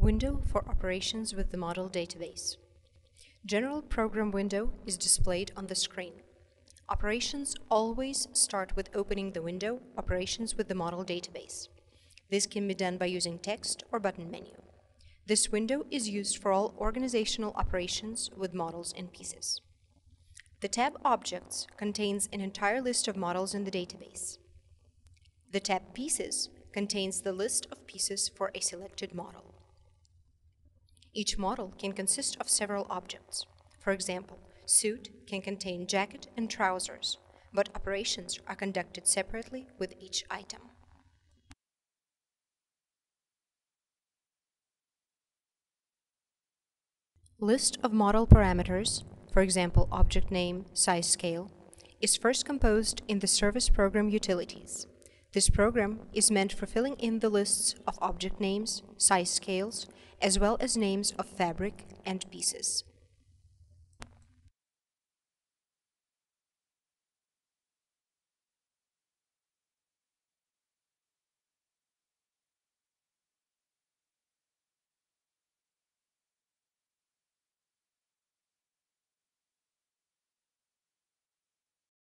Window for operations with the model database. General Program window is displayed on the screen. Operations always start with opening the window Operations with the model database. This can be done by using text or button menu. This window is used for all organizational operations with models and pieces. The tab Objects contains an entire list of models in the database. The tab Pieces contains the list of pieces for a selected model. Each model can consist of several objects. For example, suit can contain jacket and trousers, but operations are conducted separately with each item. List of model parameters, for example, object name, size scale, is first composed in the Service Program Utilities. This program is meant for filling in the lists of object names, size scales, as well as names of fabric and pieces.